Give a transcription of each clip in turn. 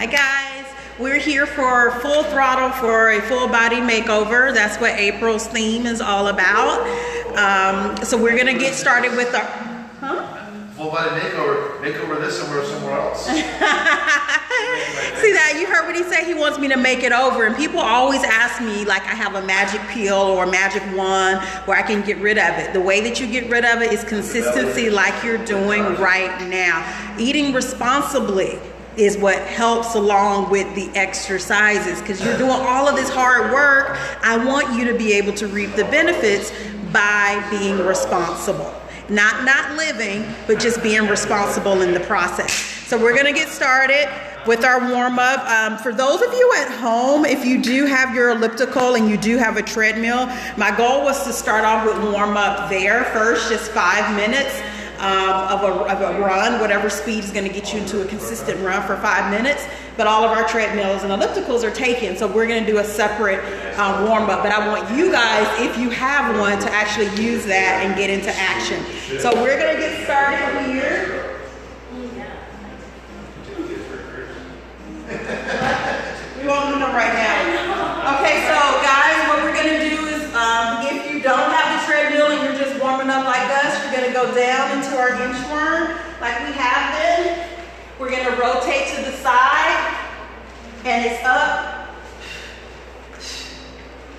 Hi guys, we're here for full throttle for a full body makeover. That's what April's theme is all about. Um, so we're gonna get started with our, huh? Full body makeover, makeover this somewhere somewhere else. See that? You heard what he said? He wants me to make it over. And people always ask me, like, I have a magic peel or a magic wand where I can get rid of it. The way that you get rid of it is consistency, like you're doing right now. Eating responsibly is what helps along with the exercises because you're doing all of this hard work. I want you to be able to reap the benefits by being responsible. Not not living, but just being responsible in the process. So we're gonna get started with our warm up. Um, for those of you at home, if you do have your elliptical and you do have a treadmill, my goal was to start off with warm up there first, just five minutes um, of, a, of a run, whatever speed is going to get you into a consistent run for five minutes. But all of our treadmills and ellipticals are taken, so we're going to do a separate um, warm up. But I want you guys, if you have one, to actually use that and get into action. So we're going to get started here. We won't do them right now. Okay, so guys, what we're gonna do is, um, if you don't have the treadmill and you're just warming up like us, gonna go down into our inchworm like we have been. We're gonna rotate to the side, and it's up.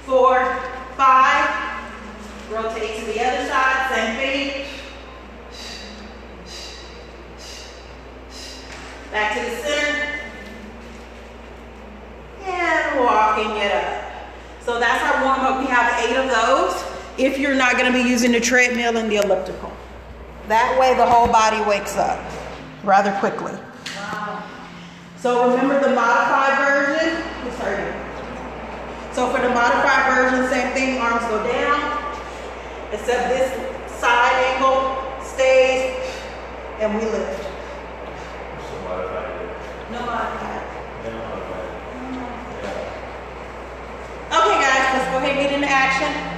Four, five. Rotate to the other side, same thing. Back to the center. And walking it up. So that's our warm up. We have eight of those if you're not going to be using the treadmill and the elliptical. That way the whole body wakes up rather quickly. Wow. So remember the modified version? Let's start here. So for the modified version, same thing, arms go down, except this side angle stays and we lift. No modified. Okay guys, let's go ahead and get into action.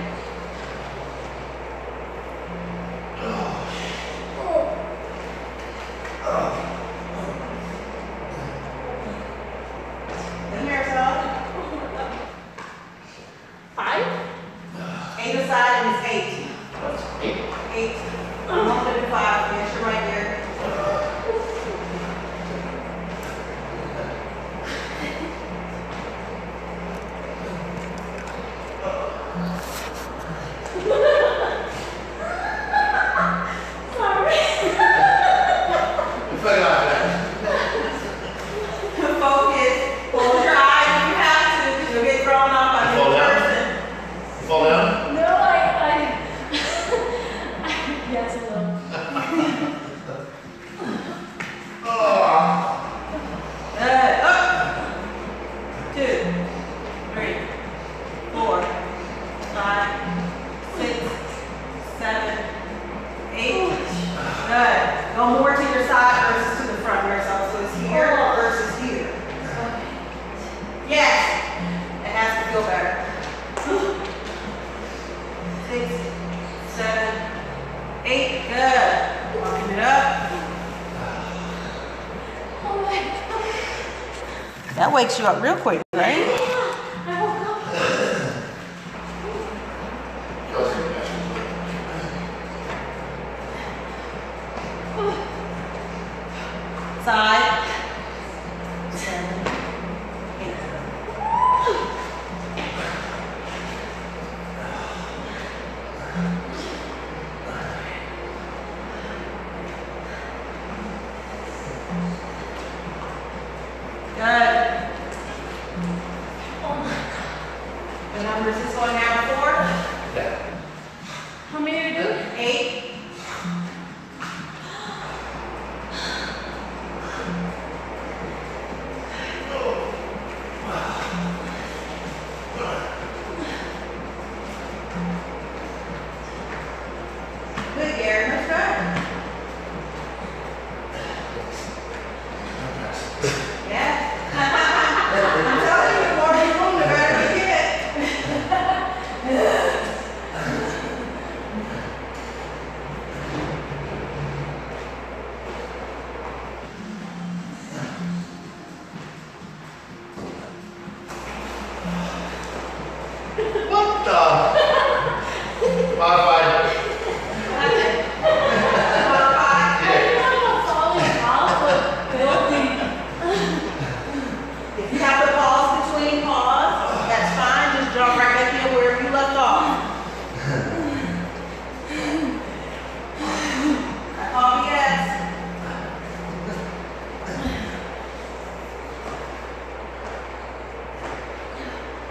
Come That wakes you up real quick, right?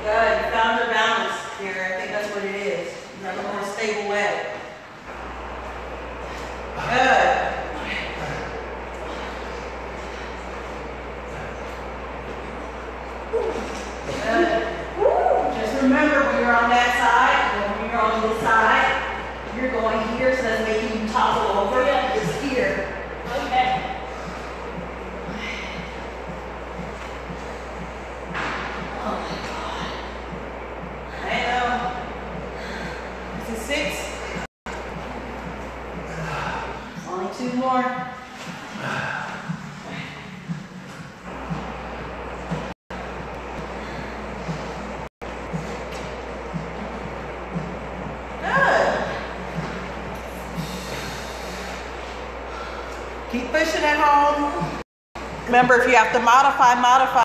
Good. You found your balance here. I think that's what it is. You're a more stable way. Remember, if you have to modify, modify.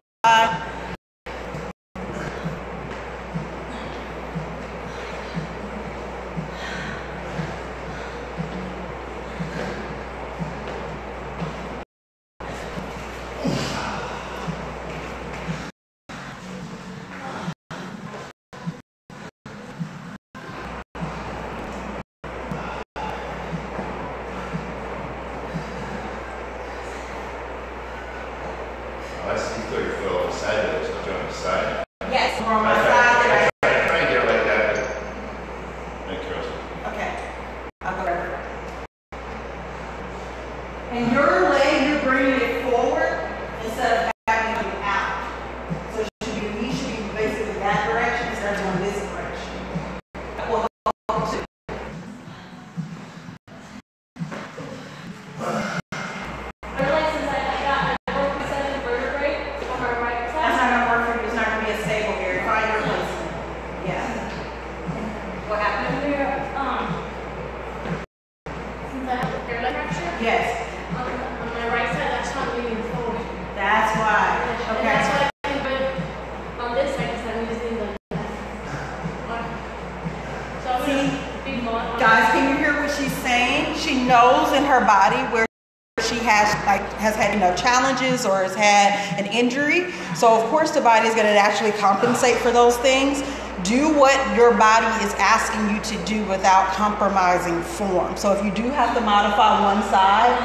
or has had an injury. So, of course, the body is going to naturally compensate for those things. Do what your body is asking you to do without compromising form. So, if you do have to modify one side,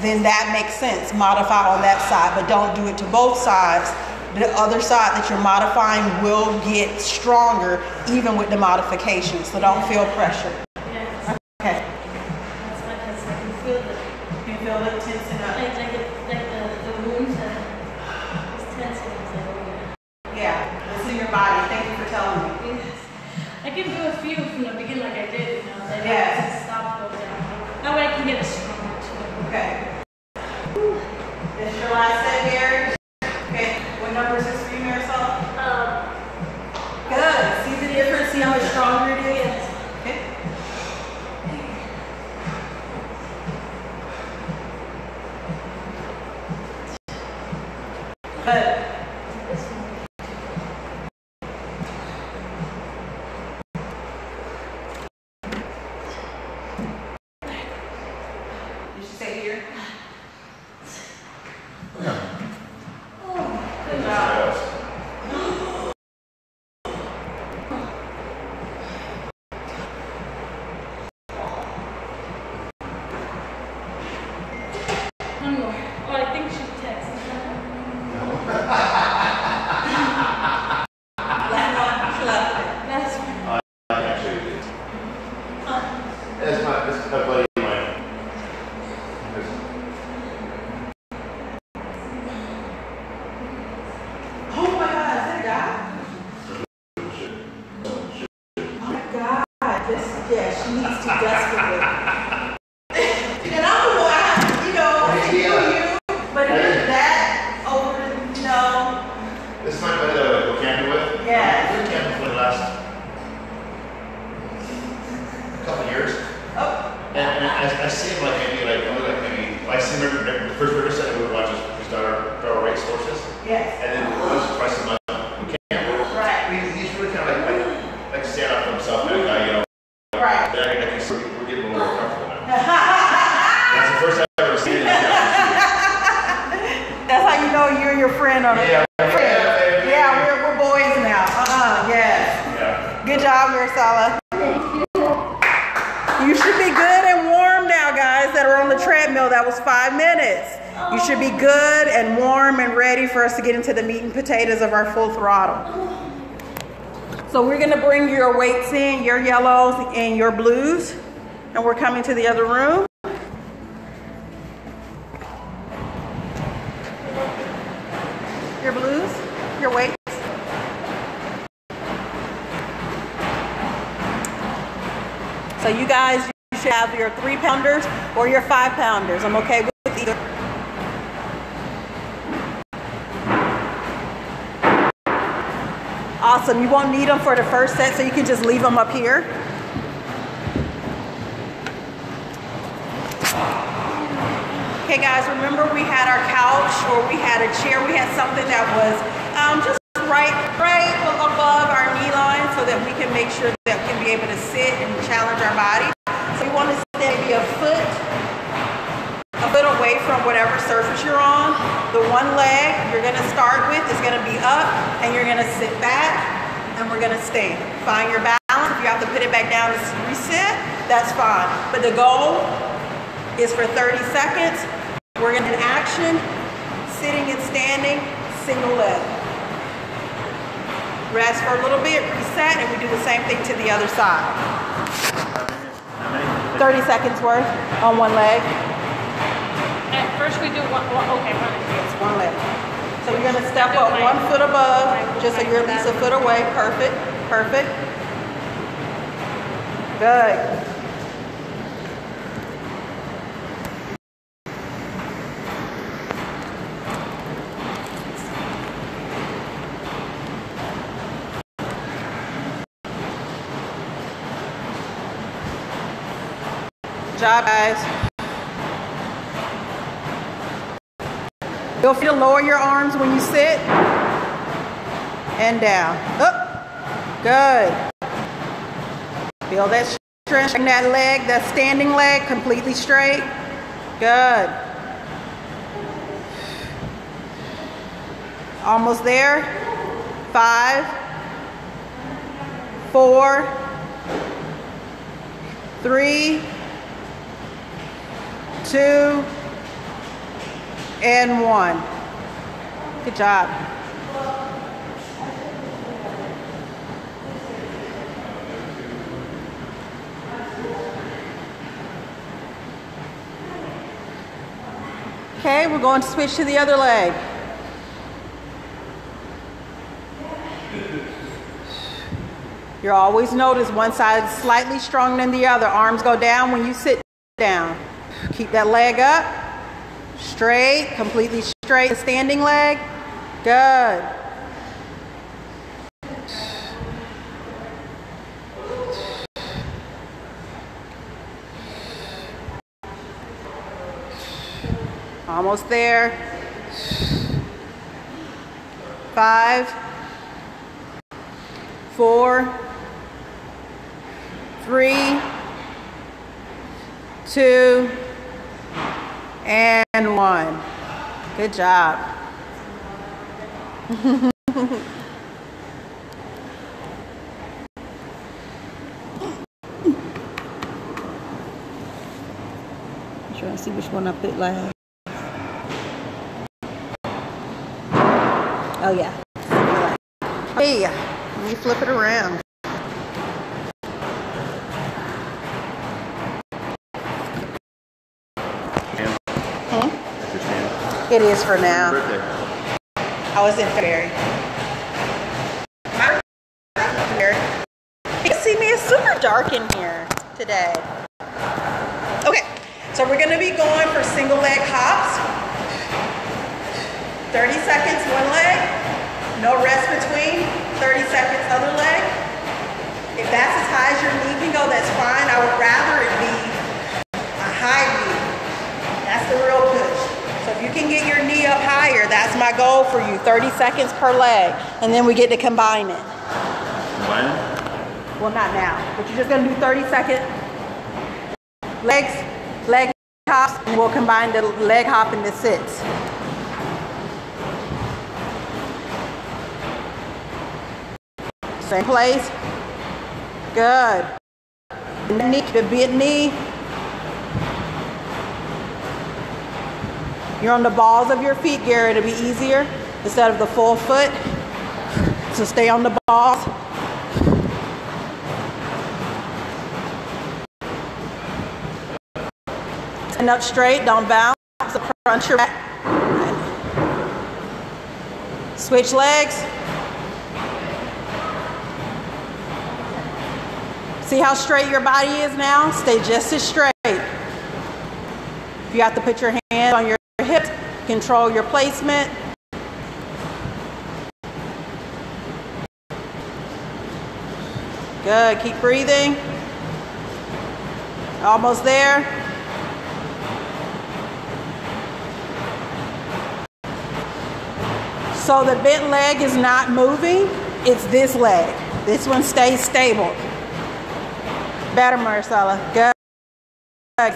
then that makes sense. Modify on that side, but don't do it to both sides the other side that you're modifying will get stronger even with the modification. So don't feel pressure. Our full throttle. So we're gonna bring your weights in, your yellows and your blues, and we're coming to the other room. Your blues, your weights. So you guys, you should have your three pounders or your five pounders. I'm okay with either. Awesome. You won't need them for the first set, so you can just leave them up here. Okay, guys, remember we had our couch or we had a chair. We had something that was um, just right, right above our knee line so that we can make sure that we can be able to sit and challenge our body. So you want to stay maybe a foot, a foot away from whatever surface you're on. The one leg you're going to start with is going to be up and you're going to sit back and we're going to stand. Find your balance. If you have to put it back down to reset, that's fine. But the goal is for 30 seconds. We're going to action, sitting and standing, single leg. Rest for a little bit, reset, and we do the same thing to the other side. 30 seconds worth on one leg. At first we do one, one okay, one. It's one leg. So you're gonna step up one foot above, just so you're at least a foot away. Perfect, perfect. Good. Good job, guys. Feel free to lower your arms when you sit and down. Up. Good. Feel that stretch in that leg, that standing leg, completely straight. Good. Almost there. Five, four, three, two, and one. Good job. Okay, we're going to switch to the other leg. You always notice one side is slightly stronger than the other. Arms go down when you sit down. Keep that leg up. Straight, completely straight. Standing leg. Good. Almost there. Five, four, three, two, and one. Good job. I'm trying to see which one I put last. Oh yeah. Hey, let me flip it around. It is for now. Birthday. I was in February. My. You can see me, it's super dark in here today. Okay, so we're gonna be going for single leg hops. 30 seconds, one leg. No rest between. 30 seconds, other leg. If that's as high as your knee can go, that's fine. I would rather it be a high knee. That's the real. So if you can get your knee up higher, that's my goal for you. 30 seconds per leg. And then we get to combine it. Combine? Well, not now, but you're just gonna do 30 second legs, leg hops, and we'll combine the leg hop and the sits. Same place. Good. Knee, the bent knee. You're on the balls of your feet, Gary. It'll be easier instead of the full foot. So stay on the balls. Stand up straight, don't bounce, crunch your back. Switch legs. See how straight your body is now? Stay just as straight. If you have to put your hand on your hips, control your placement. Good, keep breathing. Almost there. So the bent leg is not moving, it's this leg. This one stays stable. Better, Marcella. Good.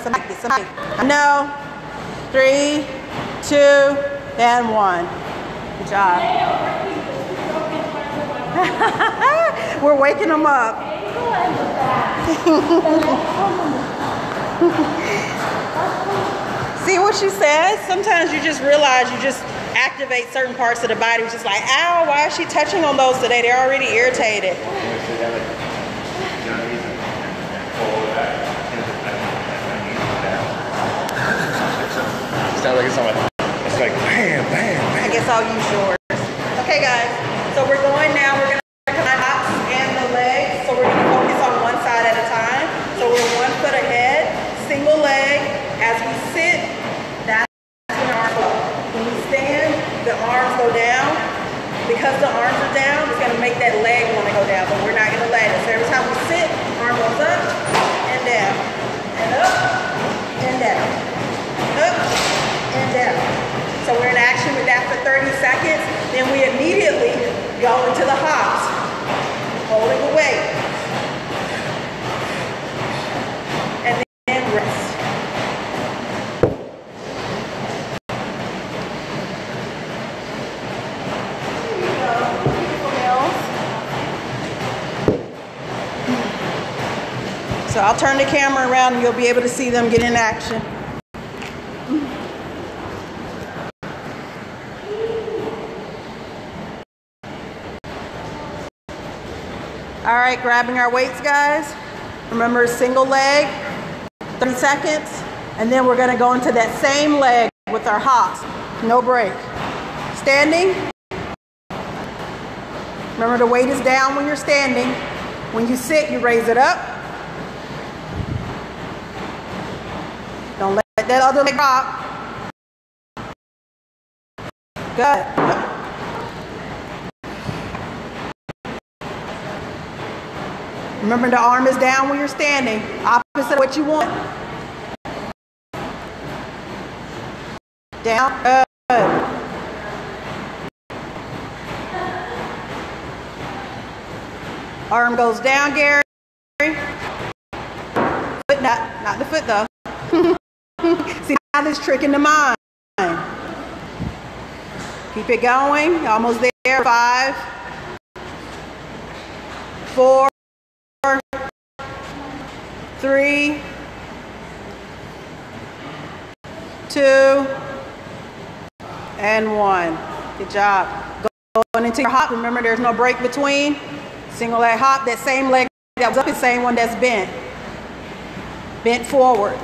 Somebody, somebody. No. Three, two, and one. Good job. We're waking them up. See what she says? Sometimes you just realize you just activate certain parts of the body, which is like, ow, why is she touching on those today? They're already irritated. Sounds like it's on. It's like bam, bam, I bam. guess I'll use yours. Okay, guys. So we're going now. We're gonna combine hops and the legs. So we're gonna focus on one side at a time. So we're one foot ahead, single leg. As we sit, that's when our arms go. When we stand, the arms go down. Because the arms are down, it's gonna make that leg want to go down, but we're not gonna let it. So every time we sit, arm goes up and down, and up and down, up and down. So we're in action with that for 30 seconds. Then we immediately go into the hops, holding the weight. And then rest. Here you go, beautiful Mills. So I'll turn the camera around and you'll be able to see them get in action. All right, grabbing our weights, guys. Remember, single leg, 30 seconds, and then we're gonna go into that same leg with our hops. No break. Standing. Remember, the weight is down when you're standing. When you sit, you raise it up. Don't let that other leg drop. Good. Remember the arm is down when you're standing, opposite of what you want. Down, good. Arm goes down, Gary. Foot not, not the foot though. See, now this tricking the mind. Keep it going, almost there. Five, four, three, two, and one. Good job. Going into your hop. Remember, there's no break between. Single leg hop. That same leg that was up is the same one that's bent. Bent forward.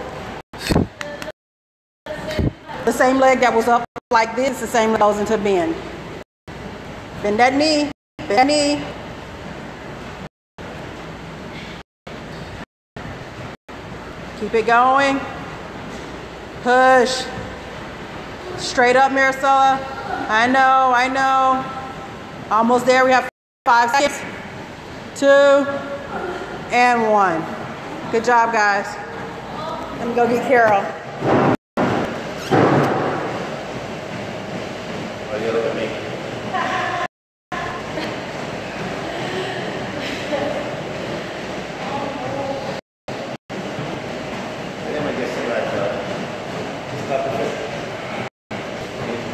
The same leg that was up like this, the same leg goes into bend. Bend that knee. Bend that knee. Keep it going. Push. Straight up, Maricela. I know, I know. Almost there. We have five seconds. Two and one. Good job, guys. Let me go get Carol. Why do you look at me? I think I'm gonna get some of that, uh, stuff with it.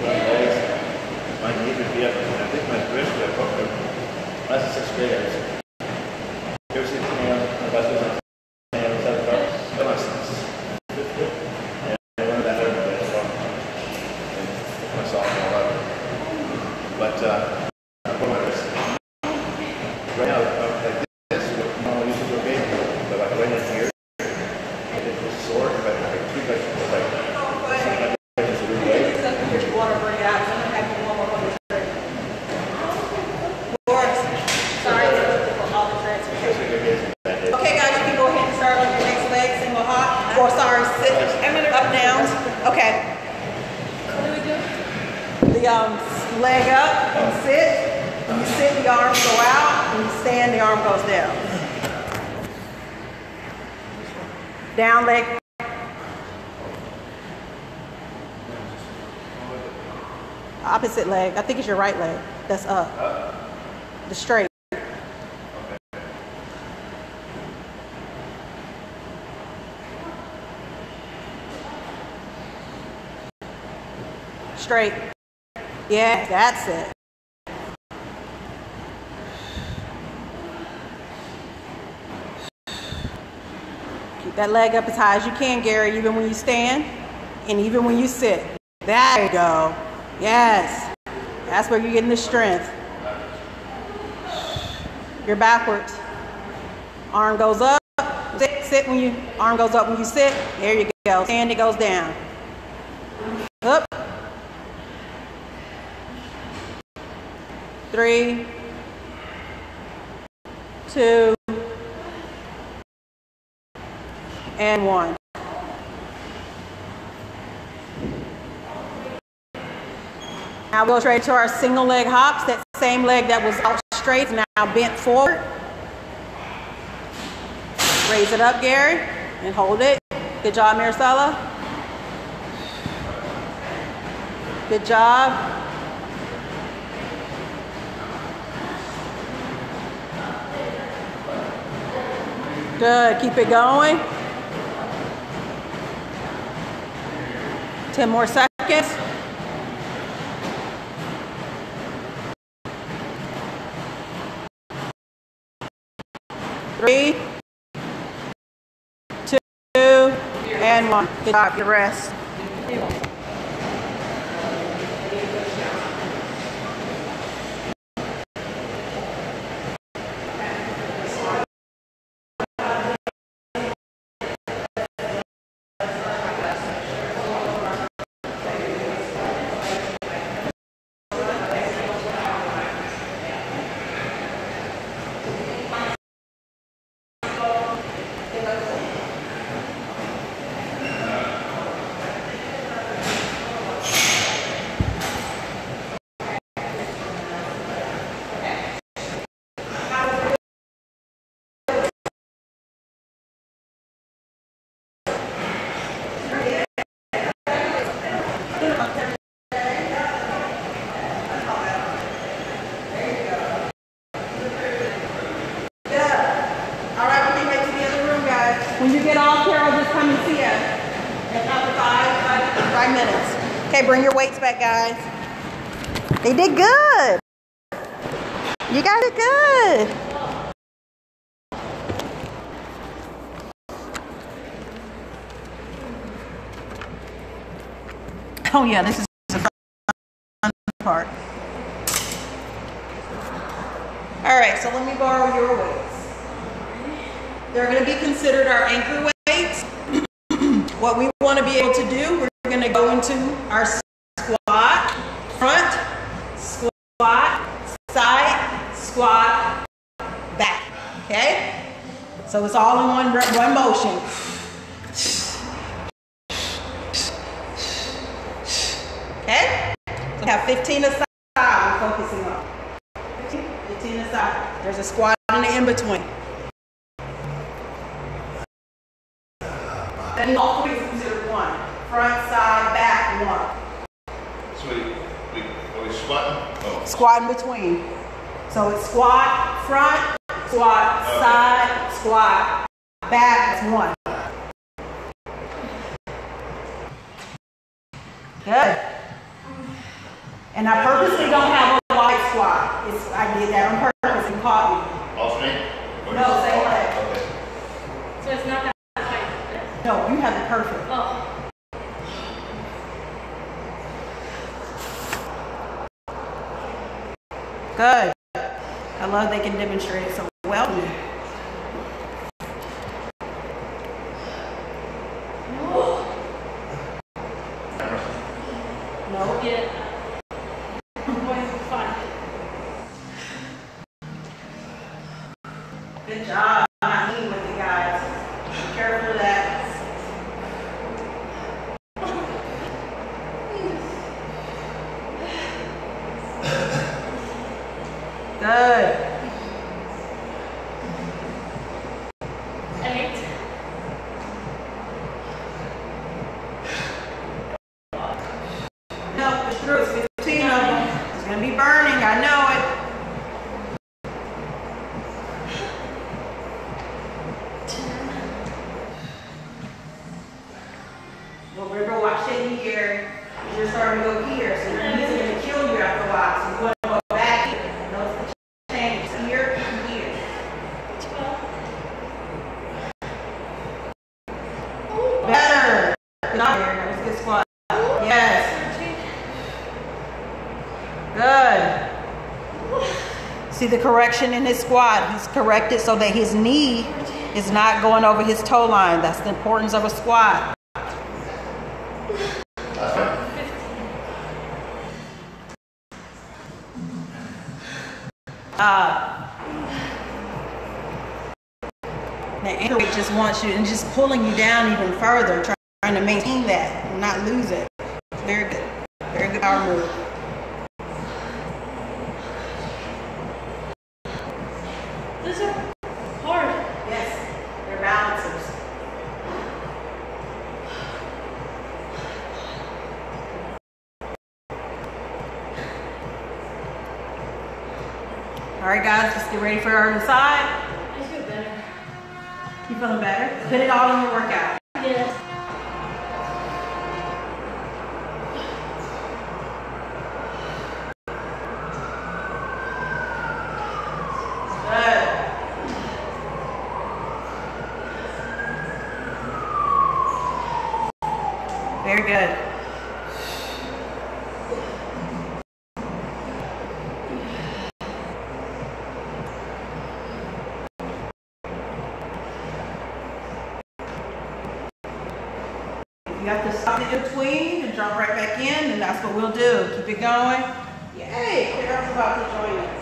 My legs, my knee would be up, and I think my wrist would have up. Last sixth grade, I was. You ever seen me on, on the bus, was on, on the side of the car? That was fifth grade. Yeah, I learned that every day, so. But uh, I put my wrist. Right now, uh, like this, what normal uses for baby, but like right in here, it was sore, but I treat like, like, sometimes it's a little way. Okay, guys, you can go ahead and start on your next leg, single hop, or sorry, sit, up, down. Okay. What do we do? The um, leg up, you sit. When you sit, the arms go out. When you stand, the arm goes down. Down leg. Opposite leg. I think it's your right leg. That's up. The straight. Straight. Yeah, that's it. Keep that leg up as high as you can, Gary, even when you stand and even when you sit. There you go. Yes. That's where you're getting the strength. You're backwards. Arm goes up. Sit, sit when you, arm goes up when you sit. There you go. Stand, it goes down. Up. Three, two, and one. Now we'll go straight to our single leg hops. That same leg that was out straight is now bent forward. Raise it up, Gary, and hold it. Good job, Maricela. Good job. Good. Keep it going. 10 more seconds. Three, two, and one. Good job. Your rest. All right, we can get to the other room, guys. When you get off here, I'll just come and see you. If not for five, five, minutes. Okay, bring your weights back, guys. They did good. You guys did good. Oh yeah, this is the fun part. All right, so let me borrow your weights. They're going to be considered our anchor weights. what we want to be able to do, we're going to go into our squat, front, squat, side, squat, back. Okay? So it's all in one, one motion. Okay? So we have 15 aside we're focusing on. 15 15 aside. There's a squat in the in between. Then all three is considered one. Front, side, back, one. So we, we, are we squatting? Oh, Squat in between. So it's squat, front, squat, Okay. side, squat, back, one. Good. And I purposely don't have a wide squat. It's, I did that on purpose, you caught me. alternate? Or No, just- same leg. Okay. So it's not that tight. No, you have it perfect. Oh. Good. I love they can demonstrate it so well. No. Good job. Not me with it, guys. Be careful of that. Good. Eight. No, it's true. It's 15 of them. It's gonna be burning. I know it. Well, remember, watch it here. You're starting to go here, so your knees are gonna kill you after a while. So you want to go back here. Notice the change here and here. Twelve. Better. Good job, Aaron. That was a good squat. Yes. Thirteen. Good. See the correction in his squat. He's corrected so that his knee is not going over his toe line. That's the importance of a squat. Uh, the weight just wants you and just pulling you down even further, trying to maintain that not lose it. Very good. Very good power move. These are hard. Yes, they're balancers. All right, guys, let's get ready for our side. I feel better. You feeling better? Put it all in your workout. Yeah. Good. Very good. You got to stop in between and jump right back in, and that's what we'll do. Keep it going. Yay! Carol's about to join us.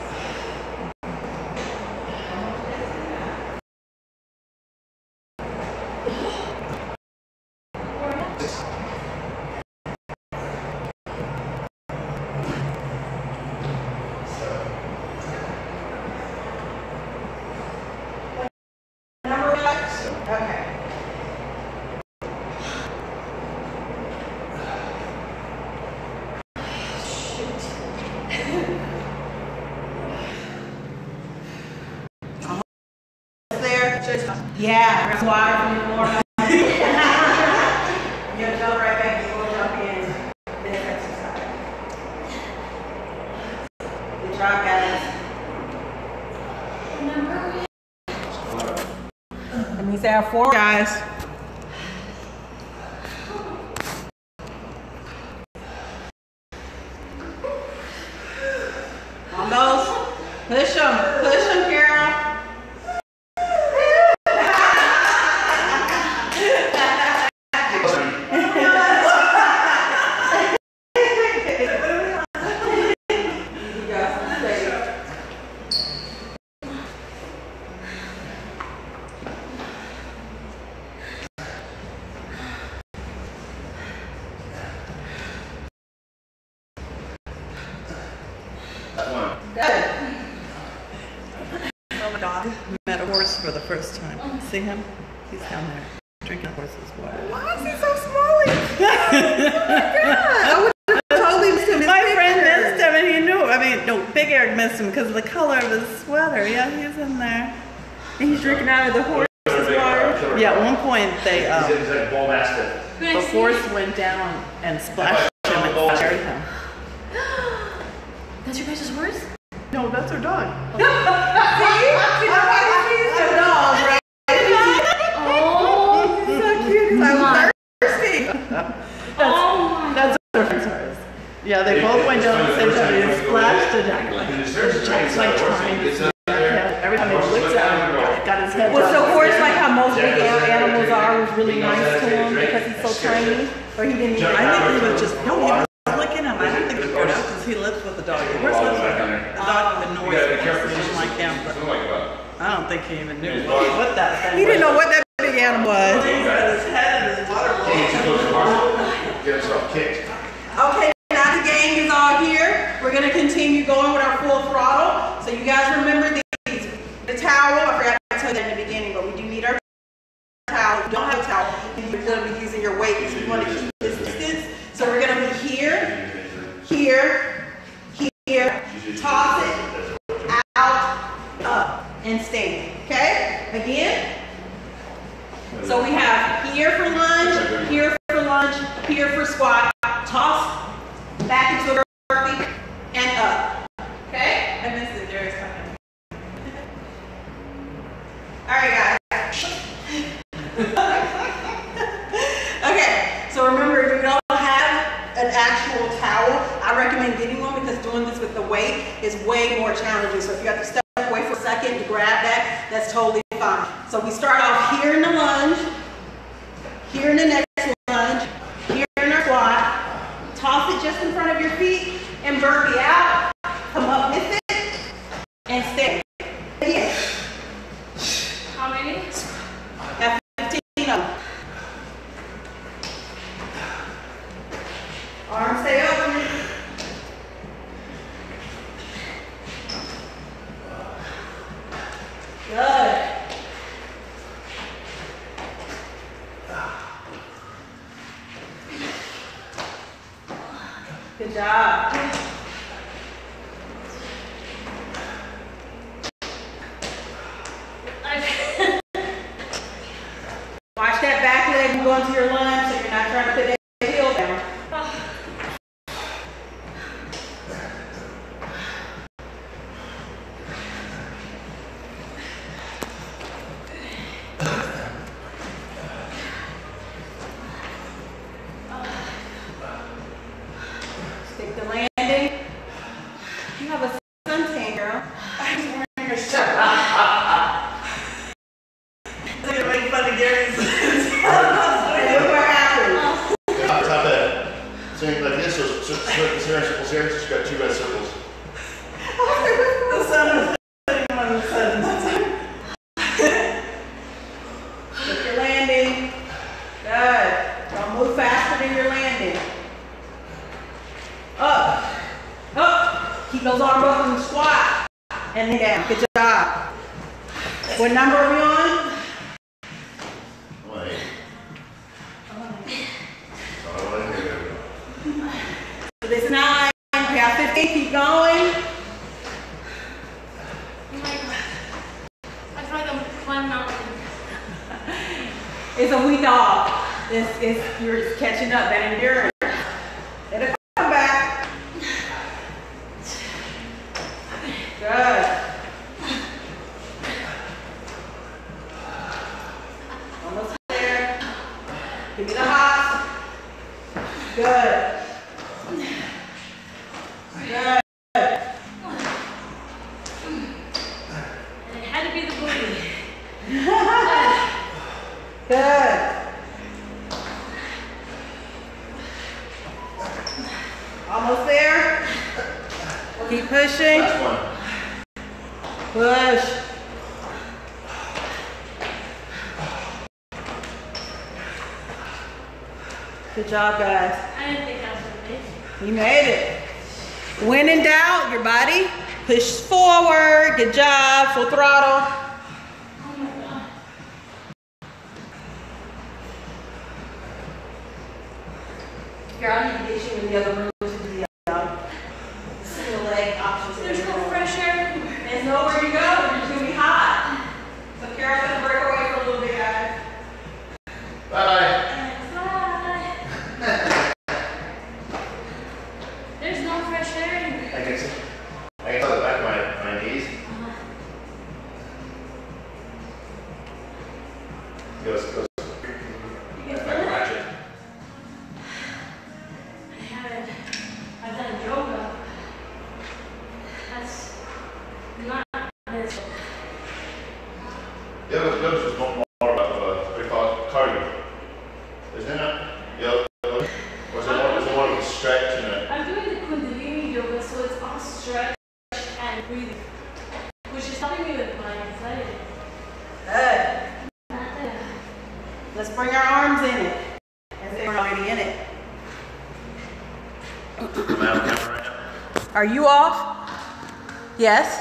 Number what? Okay. There. Yeah, water from your floor. You'll jump right back before jump in this exercise. Good job, guys. That means there are four guys. On those. Push them. Push them, Carol. You got some space. That one. Good. Oh my God. Met a horse for the first time. See him? He's down there drinking horse's water. Why is he so small? I would have totally missed him. My friend missed him and he knew. I mean, no, Big Eric missed him because of the color of his sweater. Yeah, he's in there. And he's drinking out of the horse's water. Yeah, at one point they, He's, uh, he's like bull mastiff. the horse went down and splashed him and buried him. That's your guys' horse? No, that's our dog. Oh so cute. 'cause I was my. thirsty. Oh my. That's our friend's horse. Yeah, they both went down the same time and splashed it. Like, he just Seriously, Jack's like trying to Gets out every time he looks at him, got his head. Was the down. horse like how most big animals are, was really nice to him because he's so tiny? Or he didn't even, I think he was just, no, he was licking him. I don't think he cared because he lives with the dog. The horse lives with him. The dog even knows You gotta be careful. he like him, but like that. I don't think he even knew what that thing he didn't know what that big animal was. He's got his head in his water bowl. Can't too close to the horse. Get himself kicked. Okay, now the gang is all here. We're gonna continue going with our full throttle. So you guys remember these. The towel, I forgot to tell you that in the beginning, but we do need our towel. If you don't have a towel, you're gonna be using your weight if you wanna keep this distance. So we're gonna be here, here, here, toss it, out, up, and stand, okay? Again. So we have here for lunge, here for lunge, here for squat, Circles she's got two red circles. The sun is setting on the sun. Look your landing. Good. Don't move faster than your landing. Up. Up. Keep those arms up in the squat. And then down. Good job. What number Are you off? Yes?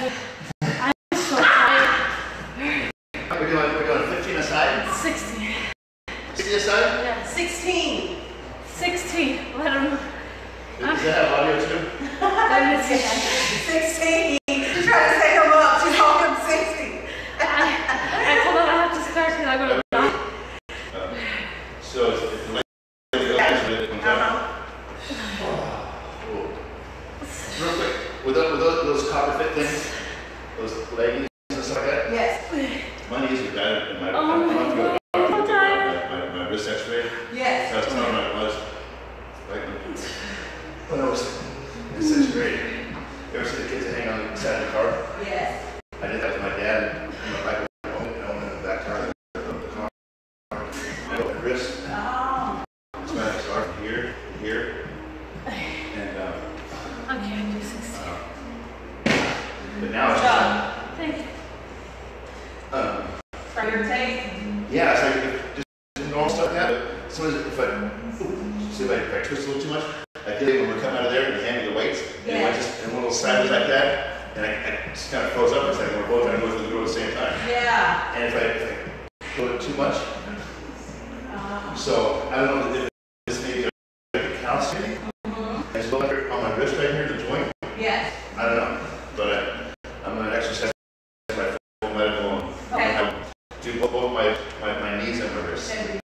back to both my, my, my knees and my wrists.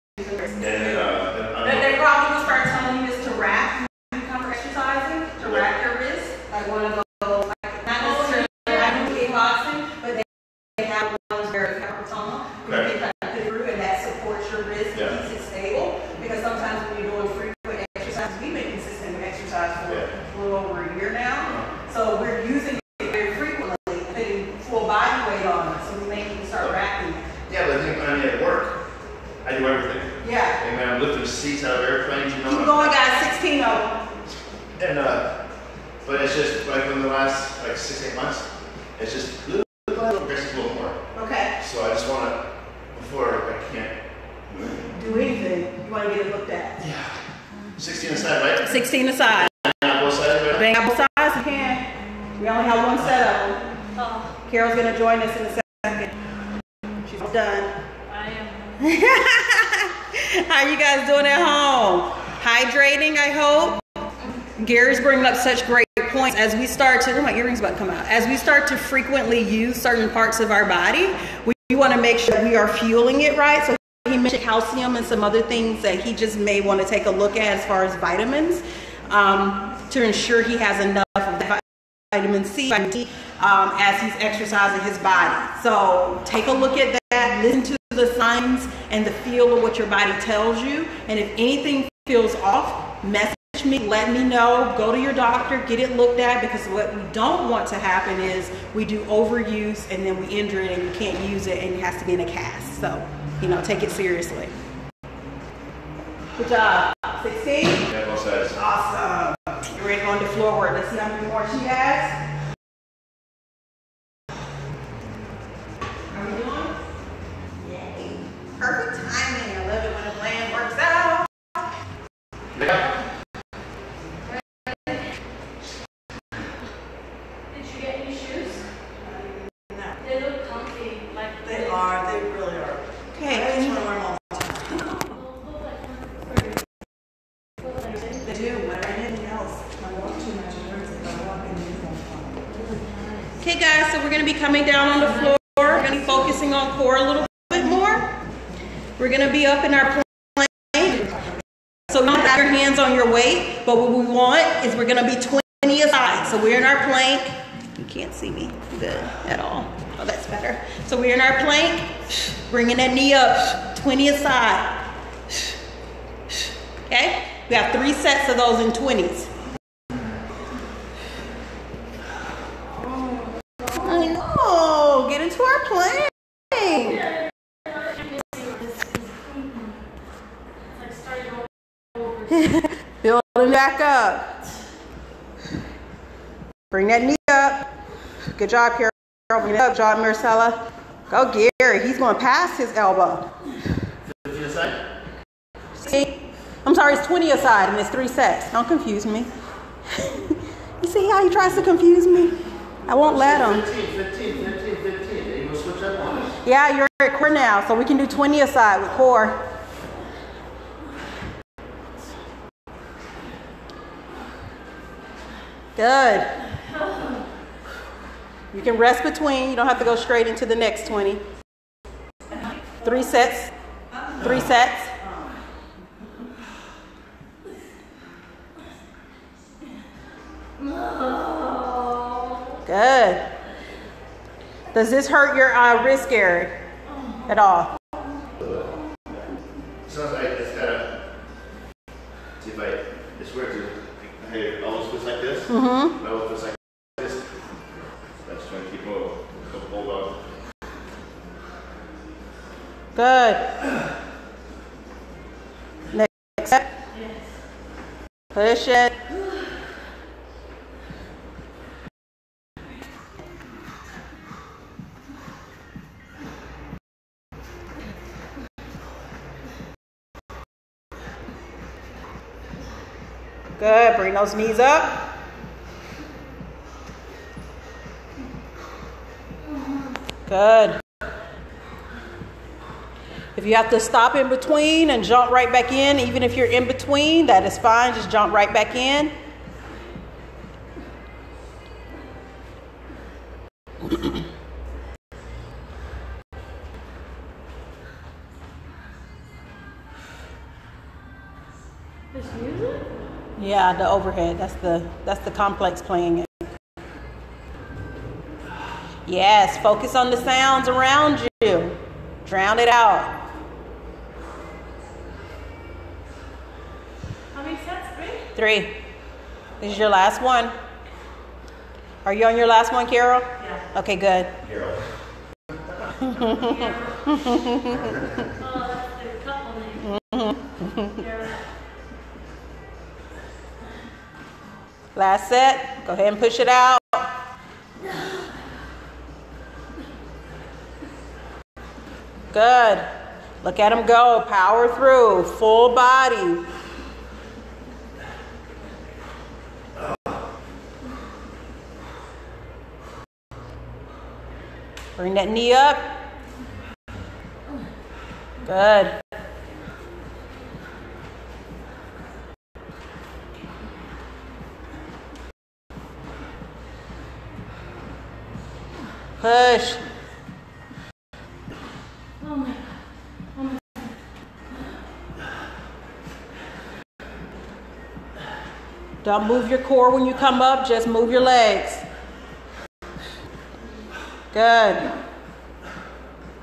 my earring's about to come out. As we start to frequently use certain parts of our body, we, we want to make sure we are fueling it right. So he mentioned calcium and some other things that he just may want to take a look at as far as vitamins um, to ensure he has enough of that vitamin C, vitamin D, um, as he's exercising his body. So take a look at that, listen to the signs and the feel of what your body tells you. And if anything feels off, message message me, let me know, go to your doctor, get it looked at because what we don't want to happen is we do overuse and then we injure it and you can't use it and it has to be in a cast. So, you know, take it seriously. Good job. 16? Yeah, Awesome. You ready to go on the floor work. Let's see how many more she has. On core a little bit more. We're gonna be up in our plank. So don't have your hands on your weight, but what we want is we're gonna be 20 aside. So we're in our plank. You can't see me good at all. Oh, that's better. So we're in our plank, bringing that knee up, 20 aside. Okay? We have three sets of those in 20s. I know. Get into our plank. Like starting over. Building back up. Bring that knee up. Good job, Carol. Bring it up, job, Marcella. Go, Gary. He's going past his elbow. 15 aside? See? I'm sorry, it's 20 aside and it's three sets. Don't confuse me. you see how he tries to confuse me? I won't let him. 15, 15, 15, 15. You switch up on us. Yeah, you're at core now, so we can do 20 aside with core. Good. You can rest between. You don't have to go straight into the next 20. Three sets. Three sets. Good. Does this hurt your uh, wrist, Gary? At all? Sounds like it's kind of. See if I. It's weird to. Hey, almost feels like this. Mm-hmm. No, it feels like this. That's trying to keep hold, on. Good. Next step. Push it. Good. Bring those knees up. Good. If you have to stop in between and jump right back in, even if you're in between, that is fine. Just jump right back in. Yeah, the overhead. That's the that's the complex playing it. Yes, focus on the sounds around you. Drown it out. How many sets? Three? Three. This is your last one. Are you on your last one, Carol? Yeah. Okay, good. Harold. Oh, that's the couple name. Yeah. Last set. Go ahead and push it out. Good. Look at him go. Power through. Full body. Bring that knee up. Good. Push. Oh my god. Don't move your core when you come up, just move your legs. Good.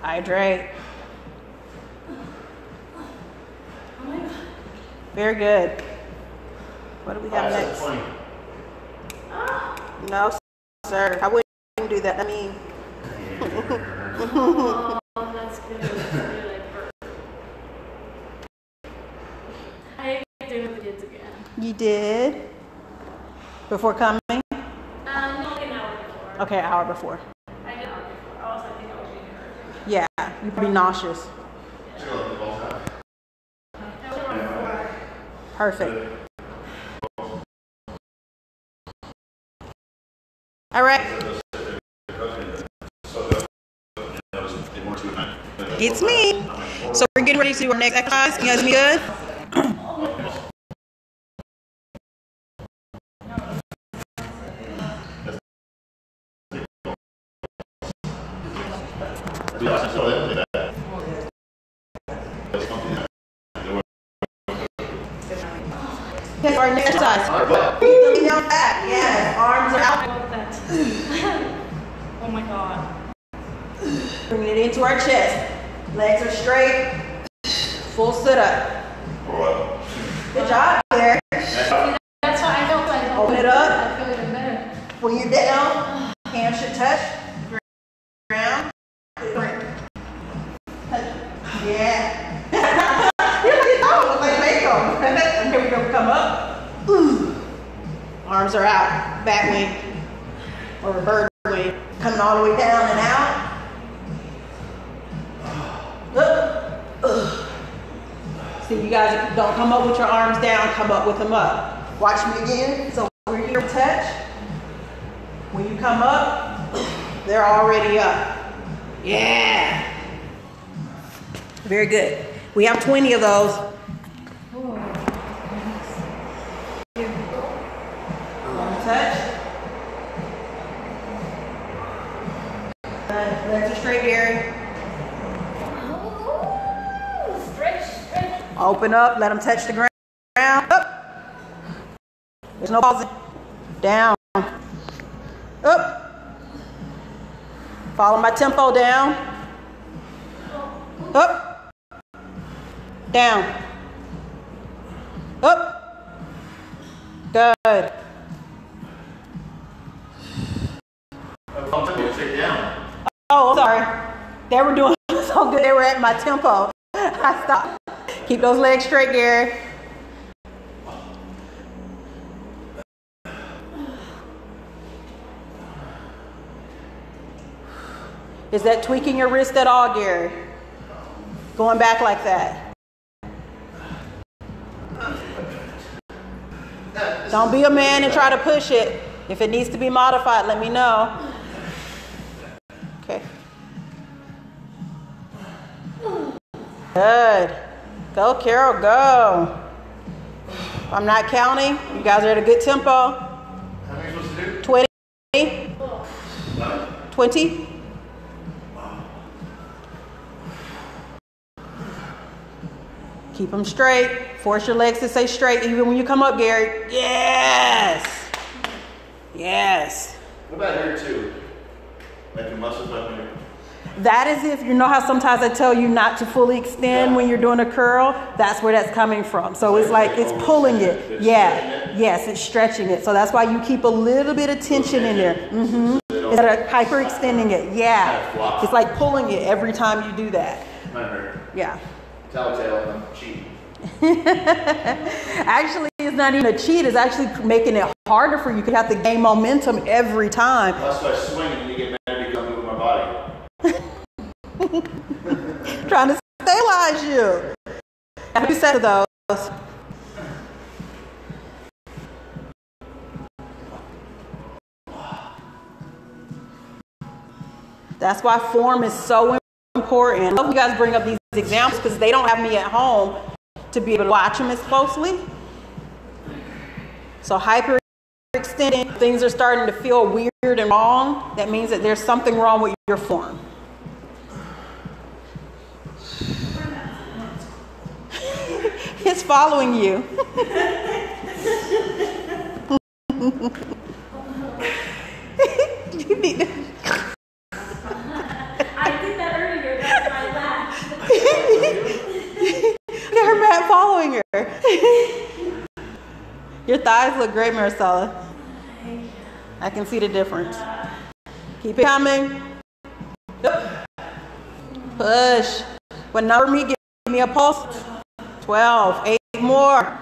Hydrate. Very good. What do we have next? No, sir. I wouldn't do that. I mean, Oh, that's good. That's really perfect. I hate doing the kids again. You did before coming. Um, no, an hour before. Okay, an hour before. I did an hour before. I I think I was being. Yeah, you'd be nauseous. Yeah. Perfect. All right. It's me. So we're getting ready to do our next exercise. You guys be good? Okay, our next exercise. Keep them down back. Yes, arms are out. oh my god. Bringing it into our chest. Legs are straight. Full sit up. Good job there. That's why I don't Open it up. I feel even better. When you're down, hands should touch ground. Yeah. oh, look like makeup. Here we go. Come up. Ooh. Arms are out. Bat wing or bird wing. Coming all the way down and out. Ugh. See, you guys don't come up with your arms down. Come up with them up. Watch me again. So we're here to touch. When you come up, they're already up. Yeah. Very good. We have 20 of those. One touch. Uh, Legs are straight, Gary. Oh, stretch, stretch. Open up, let them touch the ground. Up. There's no pausing. Down. Up. Follow my tempo down. Up. Down. Up. Good. Oh, sorry. They were doing so good. They were at my tempo. I stopped. Keep those legs straight, Gary. Is that tweaking your wrist at all, Gary? Going back like that. Don't be a man and try to push it. If it needs to be modified, let me know. Good. Go, Carol, go. I'm not counting, you guys are at a good tempo. How many supposed to do? 20? What? 20? Keep them straight. Force your legs to stay straight even when you come up, Gary. Yes. Yes. What about here too? Like your muscles up here. That is if you know how sometimes I tell you not to fully extend when you're doing a curl. That's where that's coming from. So it's like it's pulling it. Yeah. Yes, it's stretching it. So that's why you keep a little bit of tension in there. Mm-hmm. Instead of hyperextending it. Yeah. It's like pulling it every time you do that. Yeah. Telltale, I'm cheating. Actually, it's not even a cheat. It's actually making it harder for you. You have to gain momentum every time. That's why I swing and you get mad because I'm moving my body. Trying to stabilize you. Have you said those? That's why form is so important. I love you guys bring up these examples because they don't have me at home to be able to watch them as closely. So hyperextending, things are starting to feel weird and wrong. That means that there's something wrong with your form. It's following you. You need to- I did that earlier. That's why I laughed. Look at her mat following her. Your thighs look great, Maricela. I can see the difference. Keep it coming. Push. What number me? Give me a pulse. 12, eight more.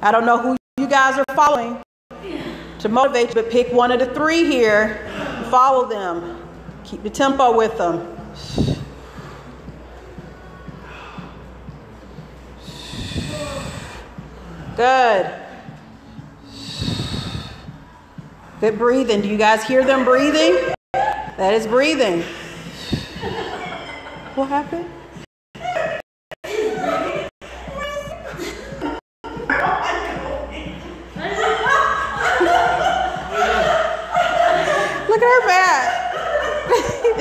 I don't know who you guys are following to motivate you, but pick one of the three here. Follow them. Keep the tempo with them. Good. Good breathing. Do you guys hear them breathing? That is breathing. What happened?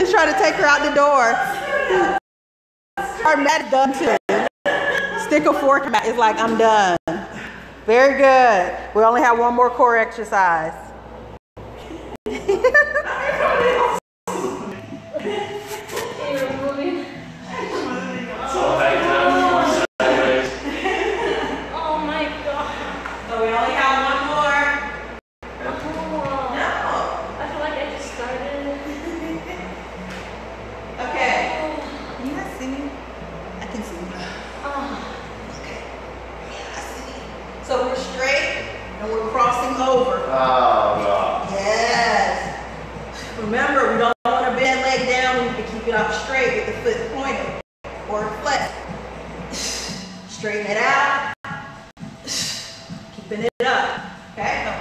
Trying to take her out the door. Her mat done too. Stick a fork in it. It's like I'm done. Very good. We only have one more core exercise. Over. Oh. Yes. Remember, we don't want to bend leg down. We need to keep it up straight with the foot pointed or flex. Straighten it out. Keeping it up. Okay?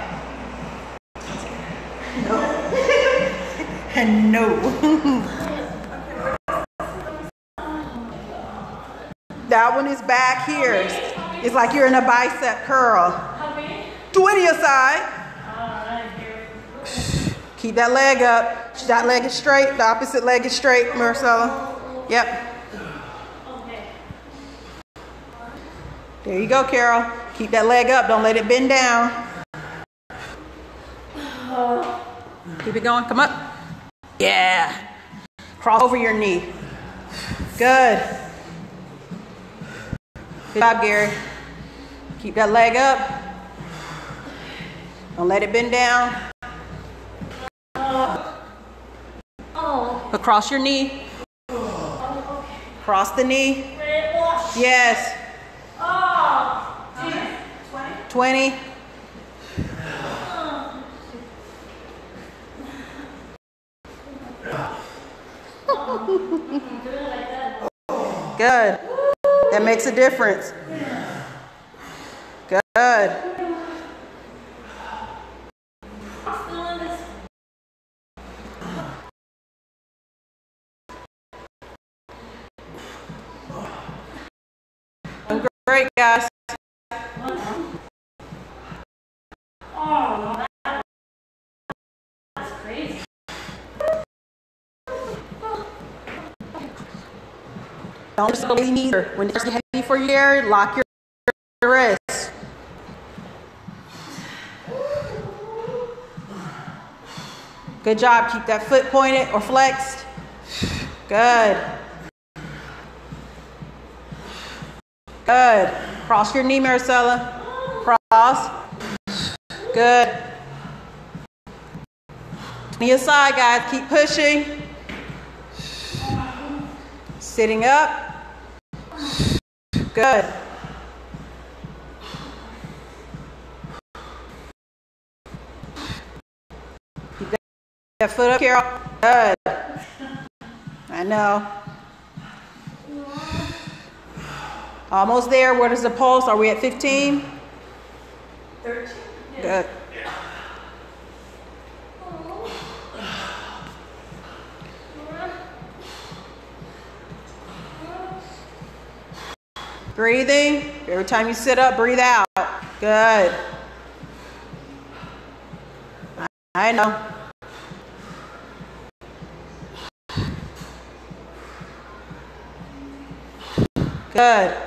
No. and no. that one is back here. It's like you're in a bicep curl. How big? 20 aside. Alright. Keep that leg up. That leg is straight. The opposite leg is straight, Marcella. Yep. There you go, Carol. Keep that leg up. Don't let it bend down. Keep it going. Come up. Yeah. Cross over your knee. Good. Good job, Gary. Keep that leg up. Don't let it bend down. Across your knee. Cross the knee. Yes. Oh. 20. Good. That makes a difference. Good. Great, guys. Oh, that, that's crazy. Don't just lean either. When it's heavy for you, Gary, lock your wrist. Good job. Keep that foot pointed or flexed. Good. Good. Cross your knee, Maricela. Cross. Good. Knee aside, guys. Keep pushing. Sitting up. Good. Keep that- foot up, Carol. Good. I know. Almost there. What is the pulse? Are we at 15? 13. Good. Breathing. Every time you sit up, breathe out. Good. I know. Good.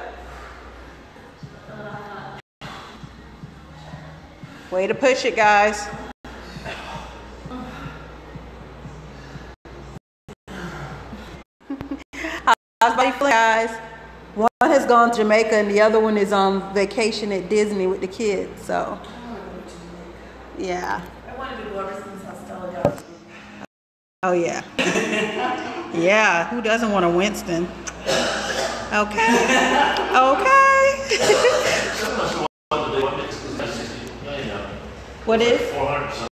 Way to push it, guys. How's body feeling, guys? One has gone to Jamaica and the other one is on vacation at Disney with the kids. So, yeah. I wanted to go ever since got Oh, yeah. yeah. Who doesn't want a Winston? Okay. Okay. what is? Four hundred.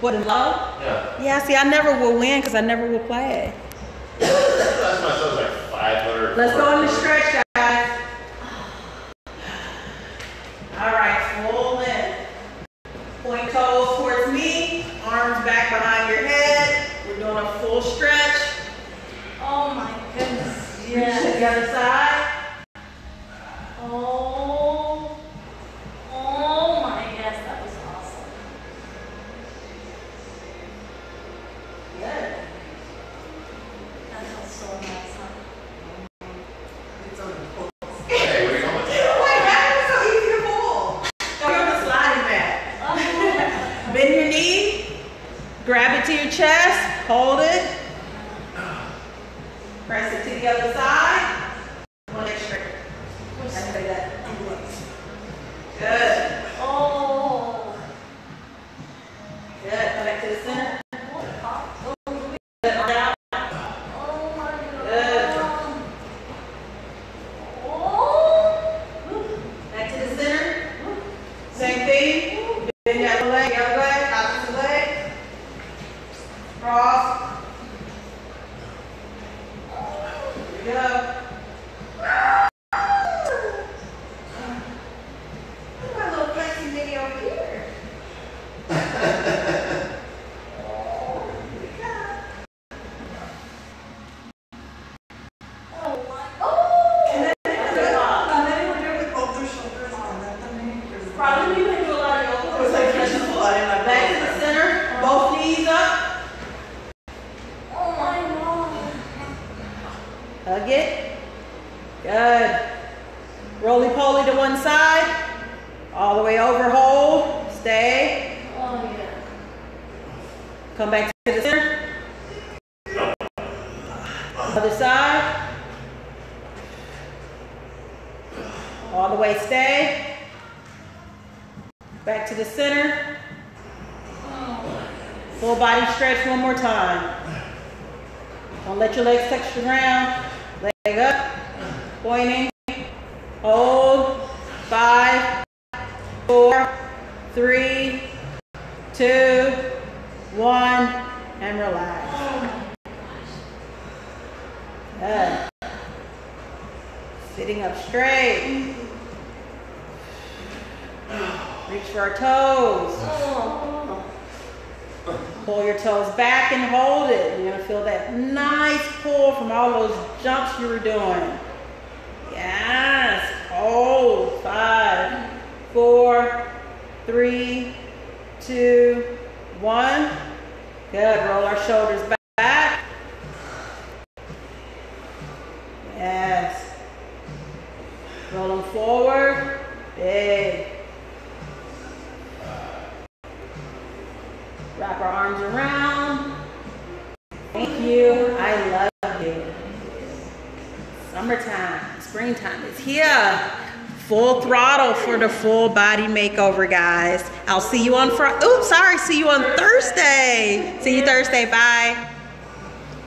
What in love? Yeah. Yeah. See, I never will win because I never will play. That's my son's like five hundred. Let's go in the stretch, guys. All right, full length. Point toes towards me, arms back behind your head. We're doing a full stretch. Oh my goodness. Reach to the other side. Oh. Oh my gosh, that was awesome. Good. That felt so nice, huh? Hey, what are you going? Wait, that was so easy to pull. Go on the sliding mat. Oh, Bend your knee, grab it to your chest, hold it. Press it to the other side. One extra. That's like that. Good. oh. Good. Come back to the center. Oh, Good. Arm out. oh my god. Good. Oh. Back to the center. Same thing. Bend the other leg, the other leg, opposite leg. Cross. Here we go. Look at my little flexing mini over here. Oh my. Oh. Probably we can do a lot of yoga. Back to the center. Both knees up. Oh my god. Hug it. Good. Roly poly to one side. All the way over, hold. Stay. Oh yeah. Come back to the center. Other side. All the way, stay. Back to the center. Full body stretch one more time. Don't let your legs touch the ground. Leg up, pointing. Hold. Five, four, three, two, one, and relax. Good. Sitting up straight. Reach for our toes. Oh. Pull your toes back and hold it. You're gonna feel that nice pull from all those jumps you were doing. Yes. Hold. Five, four, three, two, one. Good. Roll our shoulders back. Yes. Roll them forward. Big. Wrap our arms around. Thank you. I love you. Summertime, springtime is here. Full throttle for the full body makeover, guys. I'll see you on Friday. Oops, sorry. See you on Thursday. See you Thursday. Bye.